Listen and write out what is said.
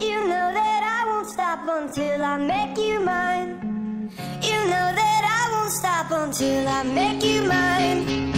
You know that I won't stop until I make you mine. You know that I won't stop until I make you mine.